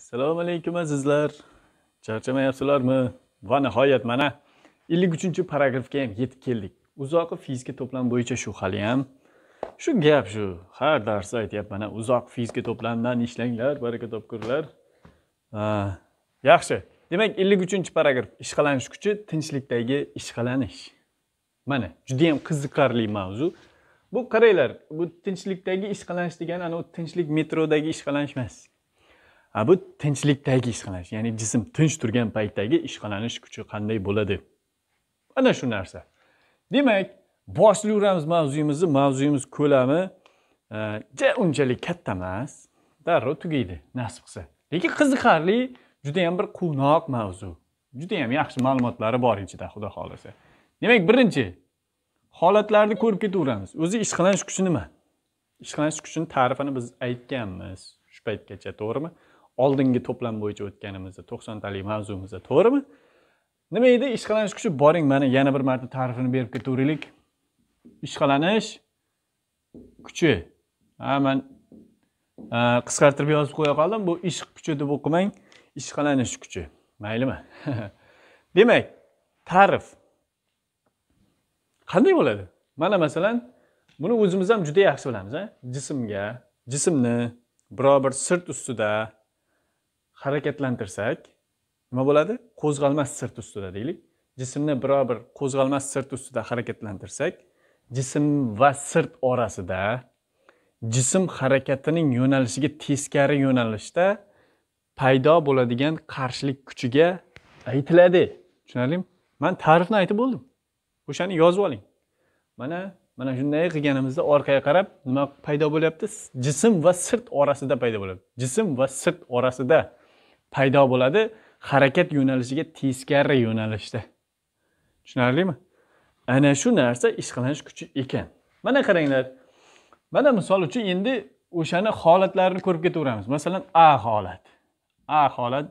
assalomu alaykum azizlar. Charchamayapsizlarmi? Va nihoyat mana ellik uchinchi paragrafga ham yetib keldik. Uzoqi fizika to'plam bo'yicha shu hali ham. Shu gap shu har darsda mana uzoq fizika to'plamidan ishlanglar baraka topkurlar yaxshi. Demak ellik uchinchi paragraf ishqalanish kuchi tinchlikdagi ishqalanish. Mana judayam qiziqarli mavzu. Bu qaranglar bu tinchlikdagi ishqalanish degani anavi tinchlik metrodagi ishqalanish emas. Bu tinchlikdagi ishqalanish ya'ni jism tinch turgan paytdagi ishqalanish kuchi qanday bo'ladi? Ana shu narsa. Demak boshlayveramiz mavzuyimizni. Mavzuyimiz ko'lami e, ja unchalik katta emas darrov tugaydi nasib qilsa. Lekin qiziqarli judayam bir quvnoq mavzu. Judayam yaxshi ma'lumotlari bor ichida xudo xohlasa. Demak birinchi holatlarni ko'rib ketaveramiz. O'zi ishqalanish kuchi nima? Ishqalanish kuchini ta'rifini biz aytganmiz shu paytgacha to'g'rimi? Oldingi to'plam bo'yicha o'tganimizda to'qsontalik mavzumizda to'g'rimi? Nima edi? Ishqalanish kuchi boring mana yana bir marta ta'rifini berib ketaveraylik ishqalanish kuchi. Ha man qisqartirib yozib qo'ya qoldim. Bu ishq kuchi deb o'qimang. Ishqalanish kuchi. Maylimi? Demak ta'rif. Qanday bo'ladi? Mana masalan buni o'zimiz ham juda yaxshi bilamiz a jismga jismni biror bir sirt ustida harakatlantirsak nima bo'ladi? Qo'zg'almas sirt ustida deylik. Jismni biror bir qo'zg'almas sirt ustida harakatlantirsak jism va sirt orasida jism harakatining yo'nalishiga teskari yo'nalishda paydo bo'ladigan qarshilik kuchiga aytiladi. Tushunarlimi? Man ta'rifni aytib bo'ldim. O'shani yozib oling. Mana mana shunday qilganimizda orqaga qarab nima paydo bo'lyapti? Jism va sirt orasida paydo bo'ladi jism va sirt orasida paydo bo'ladi. Harakat yo'nalishiga teskari yo'nalishda. Tushunarlimi? Ana shu narsa ishqalanish kuchi ekan. Mana qaranglar. Mana misol uchun endi o'shani holatlarini ko'rib ketaveramiz. Masalan a holat. A holat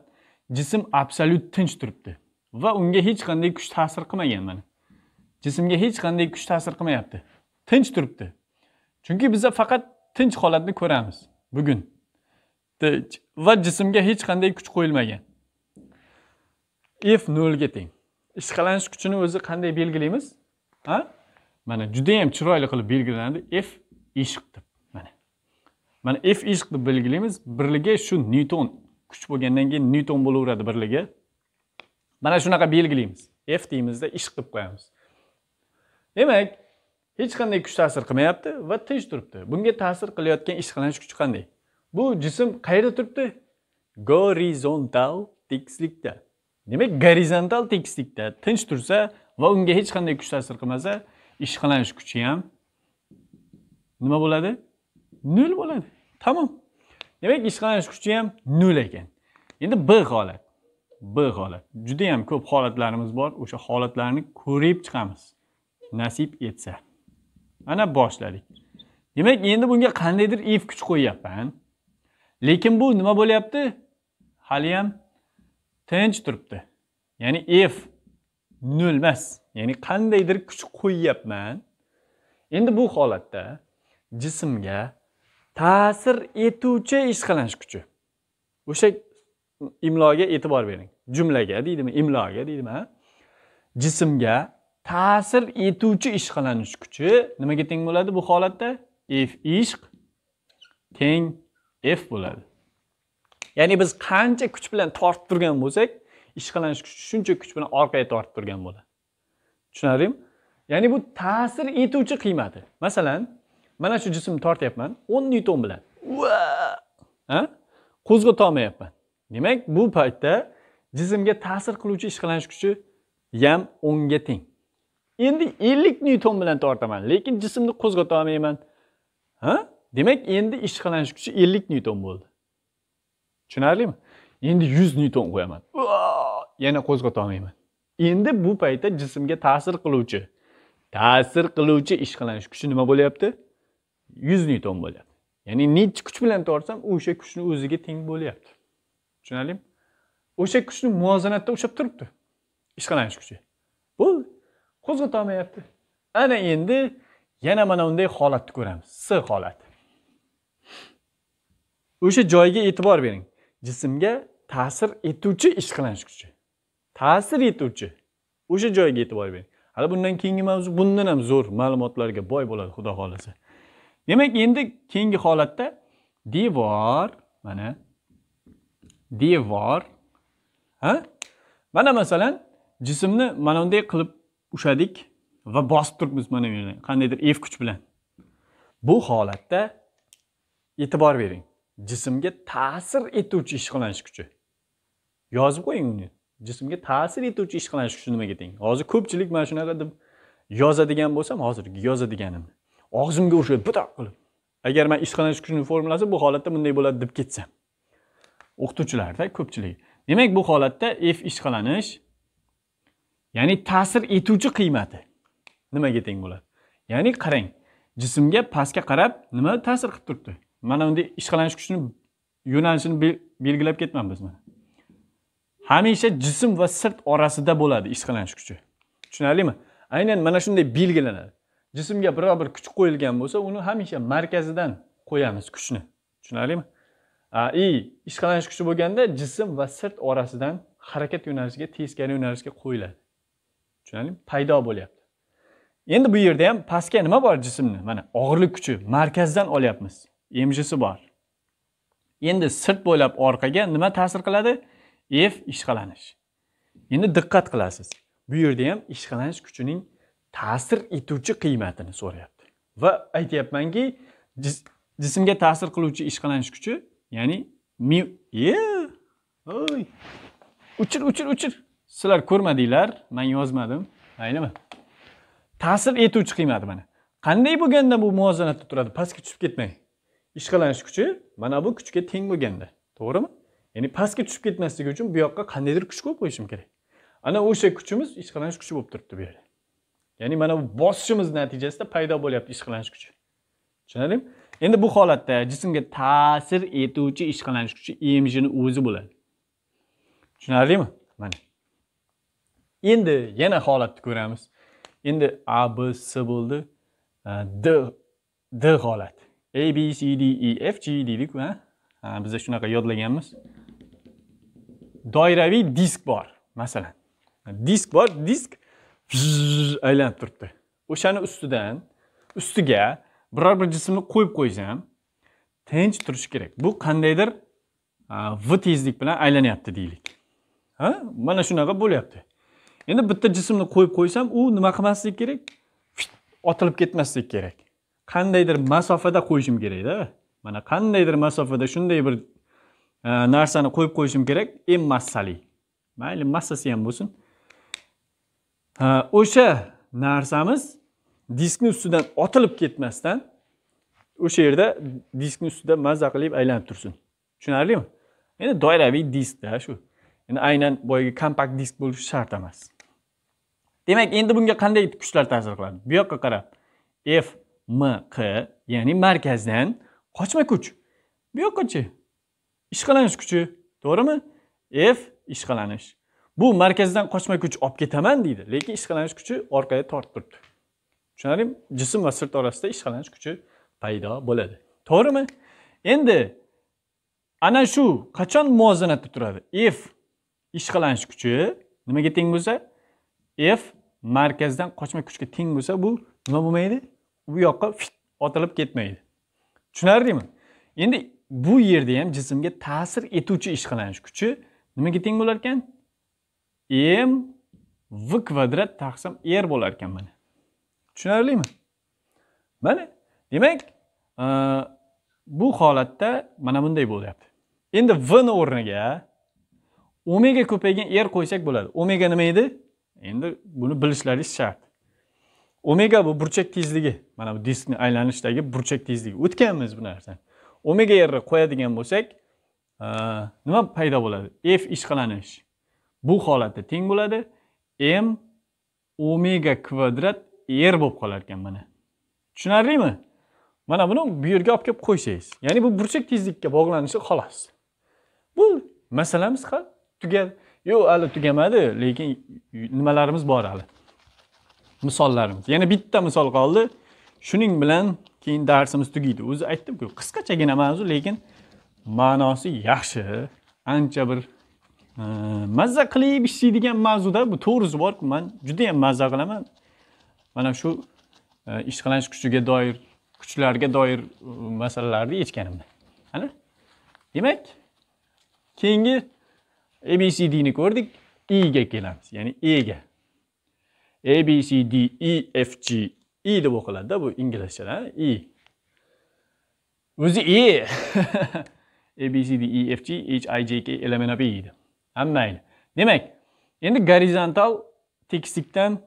jism absolyut tinch turibdi va unga hech qanday kuch ta'sir qilmagan mana. Jismga hech qanday kuch ta'sir qilmayapti. Tinch turibdi. Chunki biza faqat tinch holatni ko'ramiz bugun. Va jismga hech qanday kuch qo'yilmagan. F nolga teng. Ishqalanish kuchini o'zi qanday belgilaymiz? Ha? Mana judayam chiroyli qilib belgilanadi. F ishq deb. Mana. Mana f ishq deb belgilaymiz. Birligi shu newton. Kuch bo'lgandan keyin newton bo'laveradi birligi. Mana shunaqa belgilaymiz. F deymizda ishq deb qo'yamiz. Demak hech qanday kuch ta'sir qilmayapti va tinch turibdi. Bunga ta'sir qilayotgan ishqalanish kuchi qanday? Bu jism qayerda turibdi? Gorizontal tekislikda demak gorizontal tekislikda tinch tursa va unga hech qanday kuch ta'sir qilmasa ishqalanish kuchi ham nima bo'ladi? Nol bo'ladi. Tamom. Demak ishqalanish kuchi ham nol ekan. Endi b holat. B holat. Juda ham ko'p holatlarimiz bor. O'sha holatlarni ko'rib chiqamiz. Nasib etsa. Ana boshladik. Demak endi bunga qandaydir if kuch qo'yyapman. Lekin bu nima bo'lyapti? Haliyam tinch turibdi. Ya'ni f nol emas. Ya'ni qandaydir kuch qo'yyapman. Endi bu holatda jismga ta'sir etuvchi ishqalanish kuchi. O'sha imloga e'tibor bering. Jumlaga deydimi? Imloga deydimi jismga ta'sir etuvchi ishqalanish kuchi nimaga teng bo'ladi bu holatda? F ishq teng f bo'ladi. Ya'ni biz qancha kuch bilan tortib turgan bo'lsak ishqalanish kuchi shuncha kuch bilan orqaga tortib turgan bo'ladi. Tushunarlimi? Ya'ni bu ta'sir etuvchi qiymati. Masalan mana shu jismni tortyapman o'n nyuton bilan qo'zg'atolmayapman demak bu paytda jismga ta'sir qiluvchi ishqalanish kuchi yam o'nga teng. Endi ellik nyuton bilan tortaman lekin jismni qo'zg'atolmayman ha demak endi ishqalanish kuchi 50 newton bo'ldi. Tushunarlimi? Endi 100 newton qo'yaman. Yana qo'zg'ata olmayman. Endi bu paytda jismga ta'sir qiluvchi ta'sir qiluvchi ishqalanish kuchi nima bo'lyapti? 100 newton bo'lyapti. Ya'ni nechi kuch bilan tortsam o'sha kuchni o'ziga teng bo'lyapti. Tushunarlimi? O'sha kuchni muvozanatda ushlab turibdi ishqalanish kuchi. Bo'ldi. Qo'zg'atolmayapti ana endi yana mana unday holatni ko'ramiz. S holati o'sha joyga e'tibor bering. Jismga ta'sir etuvchi ishqalanish kuchi. Ta'sir etuvchi. O'sha joyga e'tibor bering. Hali bundan keyingi mavzu bundan ham zo'r ma'lumotlarga boy bo'ladi xudo xohlasa. Demak endi keyingi holatda devor mana devor ha? Mana masalan jismni mana bunday qilib ushladik va bosib turibmiz mana bu yerda qandaydir f kuch bilan. Bu holatda e'tibor bering. Jismga ta'sir etuvchi ishqalanish kuchi. Yozib qo'ying uni. Jismga ta'sir etuvchi ishqalanish kuchi nimaga teng hozir ko'pchilik mana shunaqa deb yozadigan bo'lsam hozirgi yozadiganimni og'zimga urishadi butoq qilib. Agar man ishqalanish kuchini formulasi bu holatda bunday bo'ladi deb ketsam. O'qituvchilarda ko'pchilik. Demak bu holatda f ishqalanish ya'ni ta'sir etuvchi qiymati nimaga teng bo'ladi? Ya'ni qarang jismga pastga qarab nima ta'sir qilib turibdi? Mana bunday ishqalanish kuchini yo'nalishini belgilab ketmanmiz mana hamisha jism va sirt orasida bo'ladi ishqalanish kuchi. Tushunarlimi? Aynan mana shunday belgilanadi. Jismga biror bir kuch qo'yilgan bo'lsa uni hamisha markazidan qo'yamiz kuchni. Tushunarlimi? I ishqalanish kuchi bo'lganda jism va sirt orasidan harakat yo'nalishiga teskari yo'nalishga qo'yiladi. Tushunarlimi? Paydo bo'lyapti. Endi bu yerda ham pastga nima bor jismni? Mana og'irlik kuchi markazdan olyapmiz. Emchisi bor. Endi sirt bo'ylab orqaga nima ta'sir qiladi? F ishqalanish. Endi diqqat qilasiz. Bu yerda ham ishqalanish kuchining ta'sir etuvchi qiymatini so'rayapti. Va aytyapmanki jismga ta'sir qiluvchi ishqalanish kuchi ya'ni mi oy uchir uchir uchir. Sizlar ko'rmadinglar man yozmadim maylimi? Ta'sir etuvchi qiymati mana. Qanday bo'lganda bu muvozanatda turadi? Pastga tushib ketmang. Ishqalanish kuchi mana bu kuchga teng bo'lganda to'g'rimi? Ya'ni pastga tushib ketmasligi uchun bu yoqqa qandaydir kuch qo'yib qo'yishim kerak. Ana o'sha kuchimiz ishqalanish kuchi bo'lib turibdi bu yerda. Ya'ni mana bu bosishimiz natijasida paydo bo'lyapti ishqalanish kuchi. Tushunarlimi? Endi bu holatda jismga ta'sir etuvchi ishqalanish kuchi emjini o'zi bo'ladi. Tushunarlimi? Mana. Endi yana holatni ko'ramiz. Endi a b s bo'ldi. D d holati a b c d e f g deydiku ha? Biza shunaqa yodlaganmiz. Doiraviy disk bor masalan. Disk bor disk aylanib turibdi. O'shani ustidan ustiga biror bir jismni qo'yib qo'ysam tinch turishi kerak. Bu qandaydir v tezlik bilan aylanyapti deylik. Ha? Mana shunaqa bo'lyapti. Endi bitta jismni qo'yib qo'ysam u nima qilmasligi kerak? Otilib ketmasligi kerak. Qandaydir masofada qo'yishim kerakda mana qandaydir masofada shunday bir e, narsani qo'yib qo'yishim kerak eng massali. Mayli massasi ham bo'lsin. O'sha narsamiz diskni ustidan otilib ketmasdan o'sha yerda diskni ustida mazza qilib aylanib tursin. Tushunarlimi? Endi doiraviy diskda shu. Endi aynan boyagi kompakt disk bo'lishi shart emas. Demak endi bunga qanday kuchlar ta'sir qiladi? Bu yoqqa qarab f MQ ya'ni markazdan qochma kuch. Bu yoqqachi ishqalanish kuchi to'g'rimi? F ishqalanish. Bu markazdan qochma kuch olib ketaman deydi lekin ishqalanish kuchi orqaga tortib turibdi. Tushunarlimi? Jism va sirt orasida ishqalanish kuchi paydo bo'ladi. To'g'rimi? Endi ana shu qachon muvozanatda turadi? F ishqalanish kuchi nimaga teng bo'lsa? F markazdan qochma kuchga teng bo'lsa bu nima bo'lmaydi? U yoqqa otilib ketmaydi. Tushunarlimi? Endi bu yerda ham jismga ta'sir etuvchi ishqalanish kuchi nimaga teng bo'lar ekan? M v kvadrat taqsim r bo'lar ekan mana. Tushunarlimi? Mana demak e, bu holatda mana bunday bo'lyapti. Endi v ni o'rniga omega ko'paygan r qo'ysak bo'ladi. Omega nima edi? Endi buni bilishlaringiz shart. Omega bu burchak tezligi mana bu diskni aylanishdagi burchak tezligi. O'tganmiz bu narsani. Omega r qo'yadigan bo'lsak e, nima paydo bo'ladi? F ishqalanish. Bu holatda teng bo'ladi. M omega kvadrat r bo'lib qolar ekan mana. Tushunarlimi? Mana buni bu yerga olib kelib qo'ysangiz ya'ni bu burchak tezlikka bog'lanishi xolos. Bu masalamiz hal tugadi. Yo'q hali tugamadi lekin nimalarimiz bor hali? Misollarimiz. Yana bitta misol qoldi. Shuning bilan keyin darsimiz tugaydi. O'zi aytdimku qisqachagina mavzu lekin ma'nosi yaxshi. Ancha bir e, mazza qilib ishlaydigan mavzuda bu to'g'risi borku man judayam mazza qilaman. Mana shu e, ishqalanish kuchiga doir kuchlarga doir masalalarni yechganimda ana. Demak keyingi abcdni ko'rdik. Iga kelamiz. Ya'ni ega. A b c d e f g. E deb o'qiladida bu inglizchada e. O'zi e. A b c d e f g h i j k l m n p edi hammayli. Demak endi gorizontal tekislikdan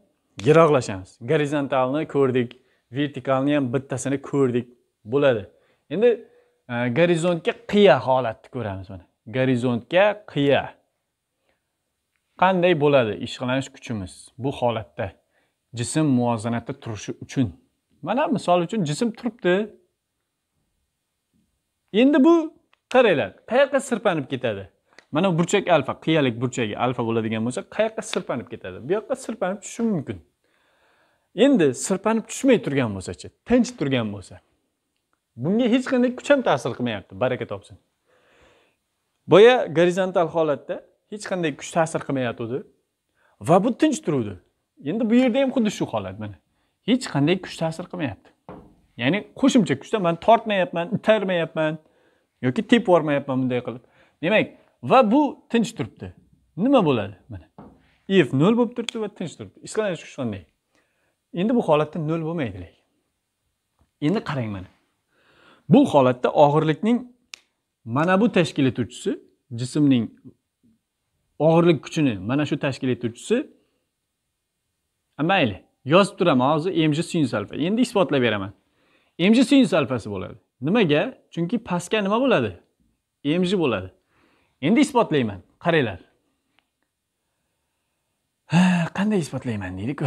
yiroqlashamiz. Gorizontalni ko'rdik vertikalni ham bittasini ko'rdik bo'ladi. Endi e, gorizontga qiya holatni ko'ramiz mana. Gorizontga qiya. Qanday bo'ladi ishqalanish kuchimiz bu holatda? Jism muvozanatda turishi uchun. Mana misol uchun jism turibdi. Endi bu qaranglar qayoqqa sirpanib ketadi? Mana burchak alfa qiyalik burchagi alfa bo'ladigan bo'lsa qayoqqa sirpanib ketadi? Bu yoqqa sirpanib tushishi mumkin. Endi sirpanib tushmay turgan bo'lsachi tinch turgan bo'lsa bunga hech qanday kuch ham ta'sir qilmayapti baraka topsin. Boya gorizontal holatda hech qanday kuch ta'sir qilmayotgandi va bu tinch turuvdi. Endi bu yerda ham xuddi shu holat mana. Hech qanday kuch ta'sir qilmayapti. Ya'ni qo'shimcha kuchda man tortmayapman itarmayapman yoki tepib yubormayapman bunday qilib. Demak va bu tinch turibdi. Nima bo'ladi mana? If nol bo'lib turibdi va tinch turibdi. Ishlanish kuchi qanday? Endi bu holatda nol bo'lmaydi lekin. Endi qarang mana. Bu holatda og'irlikning mana bu tashkil etuvchisi jismning og'irlik kuchini mana shu tashkil etuvchisi mayli yozib turaman hozir mg sinus alfa endi isbotlab beraman. Mg sinus alfasi bo'ladi. Nimaga? Chunki pastga nima bo'ladi? Mg bo'ladi. Endi isbotlayman qaranglar. Qanday isbotlayman deydiku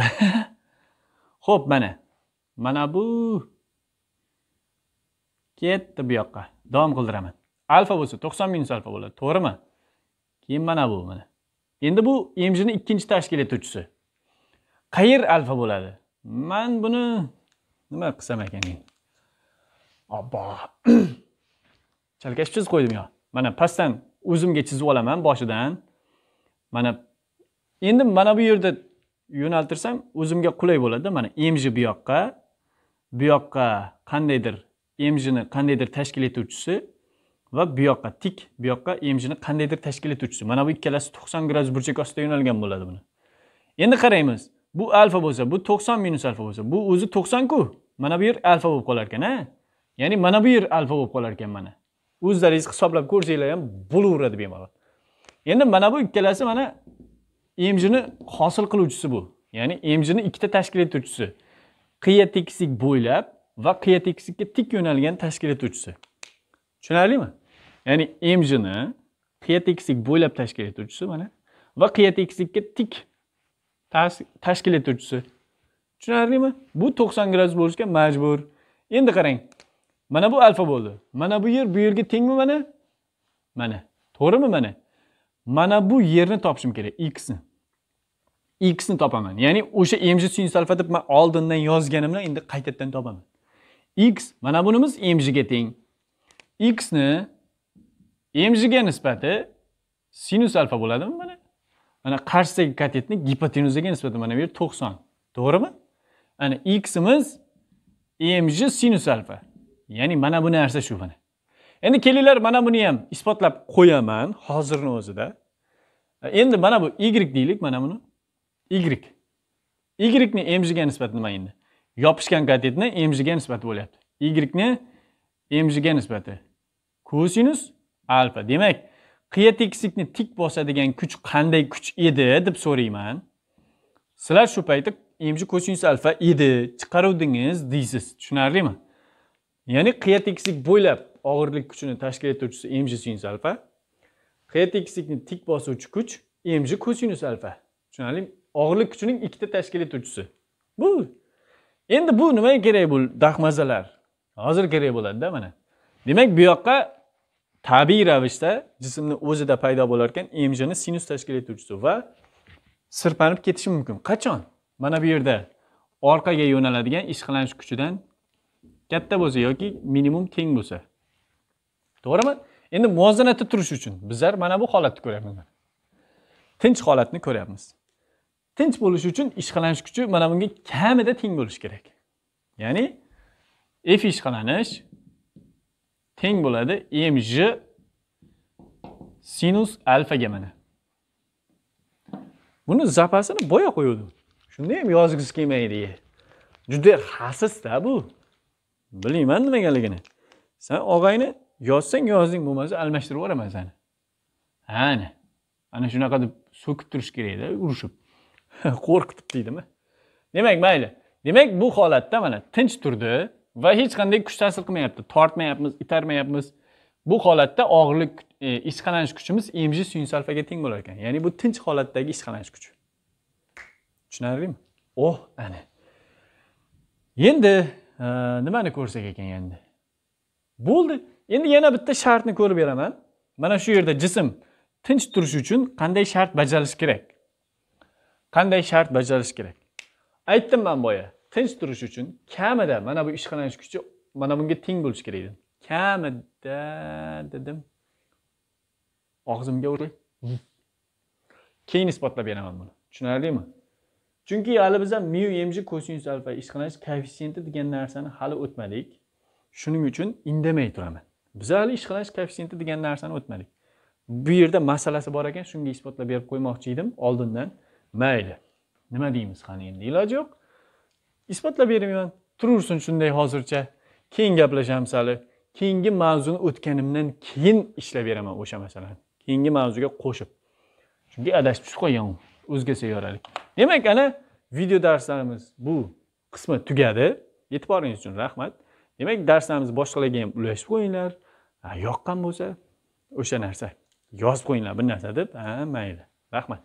ho'p mana. Mana bu. Ketdi bu yoqqa. Davom qildiraman. Alfa bo'lsa to'qson minus alfa bo'ladi. To'g'rimi? Keyin mana bu mana. Endi bu emjini ikkinchi tashkil etuvchisi. Qayer alfa bo'ladi? Man buni nima qilsam ekan endi obbo. Chalkash chizib qo'ydim yo. Mana pastdan o'zimga chizib olaman boshidan. Mana endi mana bu yerda yo'naltirsam o'zimga qulay bo'ladida mana mg bu yoqqa. Bu yoqqa qandaydir emjini qandaydir tashkil etuvchisi va bu yoqqa tik bu yoqqa emjini qandaydir tashkil etuvchisi. Mana bu ikkalasi to'qson gradus burchak ostida yo'nalgan bo'ladi buni. Endi qaraymiz bu alfa bo'lsa bu to'qson minus alfa bo'lsa bu o'zi to'qsonku. Mana bu yer alfa bo'lib qolar ekan a ya'ni mana bu yer alfa bo'lib qolar ekan mana. O'zlaringiz hisoblab ko'rsanglar ham bo'laveradi bemalol. Endi mana bu ikkalasi mana emjini hosil qiluvchisi bu. Ya'ni emjini ikkita tashkil etuvchisi. Qiya tekislik bo'ylab va qiya tekislikka tik yo'nalgan tashkil etuvchisi. Tushunarlimi? Ya'ni mgni qiya tekislik bo'ylab tashkil etuvchisi mana va qiya tekislikka tik tashkil etuvchisi. Tushunarlimi? Bu to'qson gradus bo'lishga majbur. Endi qarang. Mana bu alfa bo'ldi. Mana bu yer bu yerga tengmi mana? Mana. To'g'rimi mana? Mana bu yerni topishim kerak xni. Xni topaman. Ya'ni o'sha mj sinus alfa deb man oldindan yozganimni endi qaytadan topaman. X mana bunimiz mgga teng. Xni mgga nisbati sinus alfa bo'ladimi mana? Mana qarshisidagi katetni gipotenuzaga nisbatan mana bu yer to'qson. To'g'rimi? Ana ximiz mg sinus alfa. Ya'ni mana bu narsa shu mana. Endi kelinglar mana buni ham isbotlab qo'yaman hozirni o'zida. Endi mana bu y deylik mana buni y. Y ni mgga nisbati nima endi? Yopishgan katetni mgga nisbati bo'lyapti. Y ni mgga nisbati. Kosinus alfa demak qiya tekislikni tik bosadigan kuch qanday kuch edi deb so'rayman. Sizlar shu paytda mg kosinus alfa edi chiqaruvdingiz deysiz tushunarlimi? Ya'ni qiya tekislik bo'ylab og'irlik kuchini tashkil etuvchisi mg sinus alfa qiya tekislikni tik bosuvchi kuch mg kosinus alfa tushunarlimi og'irlik kuchining ikkita tashkil etuvchisi. Bu. Endi bu nimaga kerak bu daxmazalar hozir kerak bo'ladida mana. Demak bu yoqqa tabiiy ravishda jismni o'zida paydo bo'lar ekan mgni sinus tashkil etuvchisi va sirpanib ketishi mumkin. Qachon? Mana bu yerda orqaga yo'naladigan ishqalanish kuchidan katta bo'lsa yoki minimum teng bo'lsa. To'g'rimi? Endi muvozanatda turish uchun bizlar mana bu holatni ko'ryapmiz. Tinch holatni ko'ryapmiz. Tinch bo'lish uchun ishqalanish kuchi mana bunga kamida teng bo'lishi kerak. Ya'ni f ishqalanish teng bo'ladi. Mj sinus alfaga mana. Buni zapasini boya qo'yuvdim shunda ham yozgisi kelmaydi juda xasisda bu. Bilmayman nimagaligini. San og'ayni yozsang yozding bo'lmasa almashtirib yuboraman sani ana ana shunaqa deb so'kib turish kerakda urishib qo'rqitib deydimi? Demak mayli. Demak bu holatda mana tinch turdi. Va hech qanday kuch ta'sir qilmayapti tortmayapmiz itarmayapmiz. Bu holatda og'irlik e, ishqalanish kuchimiz mg sinus alfaga teng bo'lar ekan. Ya'ni bu tinch holatdagi ishqalanish kuchi. Tushunarlimi? Oh ana. Endi e, nimani ko'rsak ekan endi? Bo'ldi. Endi yana bitta shartni ko'rib beraman. Mana shu yerda jism tinch turish uchun qanday shart bajarilishi kerak? Qanday shart bajarilishi kerak? Aytdim man boya. Tinch turish uchun kamida mana bu ishqalanish kuchi mana bunga teng bo'lishi kerak edi kamida dedim. Og'zimga uray keyin isbotlab beraman buni. Tushunarlimi? Chunki hali biz ham miu mg kosinus alfa ishqalanish koeffitsiyenti degan narsani hali o'tmadik. Shuning uchun indamay turaman. Biz hali ishqalanish koeffitsiyenti degan narsani o'tmadik. Bu yerda masalasi bor ekan shunga isbotlab berib qo'ymoqchi edim. Oldindan mayli nima deymiz qani endi? Iloji yo'q. Isbotlab beraman turaversin shunday hozircha. Keyin gaplashamiz hali. Keyingi mavzuni o'tganimdan keyin ishlab beraman o'sha masalani. Keyingi mavzuga qo'shib. Chunki adashib tushib qolgan u o'zga sayyoralik demak ana video darslarimiz bu qismi tugadi. E'tiboringiz uchun rahmat. Demak darslarimiz boshqalarga ham ulashib qo'yinglar. Yoqqan bo'lsa o'sha narsa. Yozib qo'yinglar bir narsa deb. Ha mayli. Rahmat.